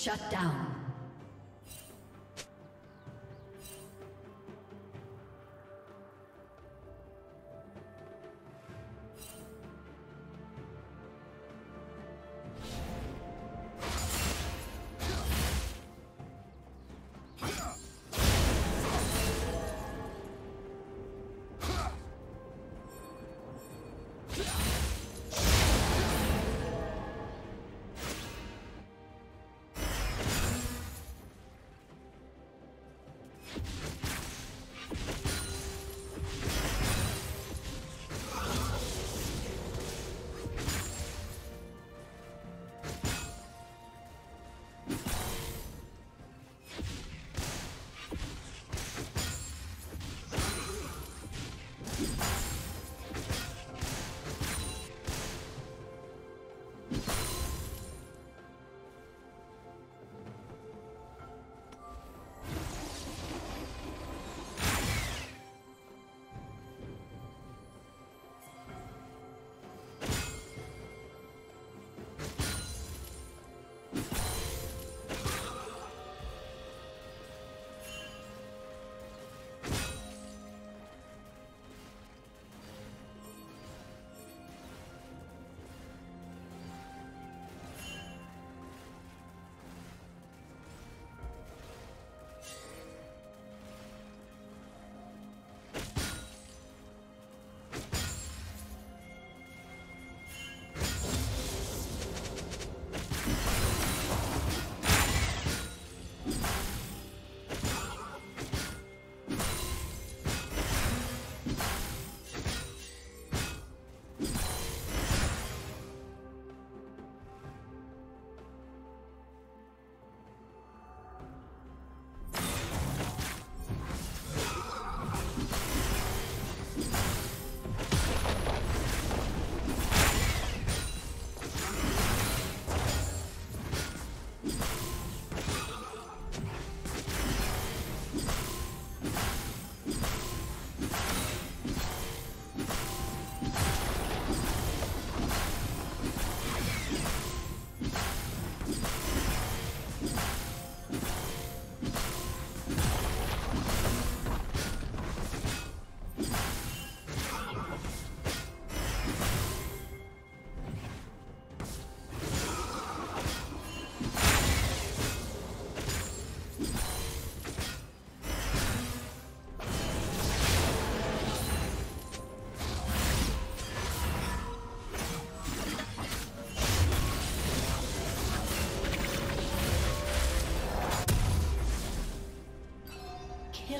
Shut down.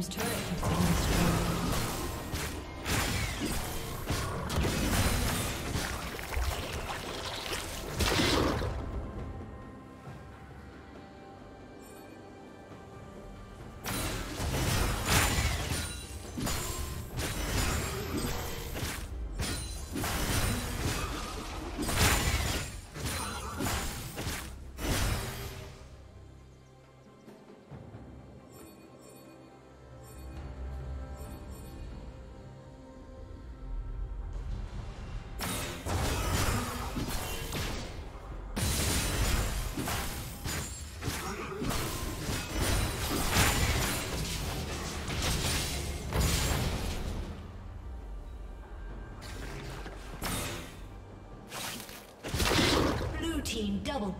Team's turret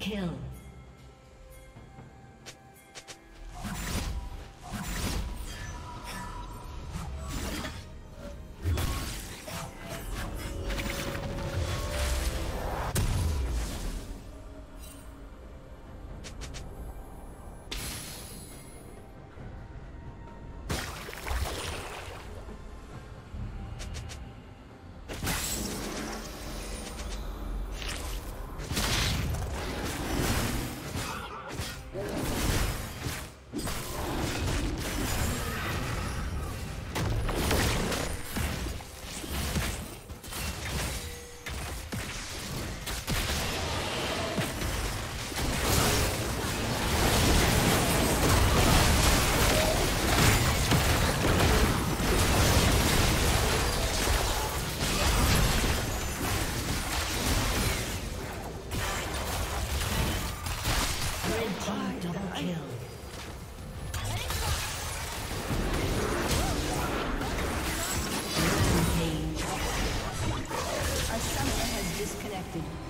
Double kill.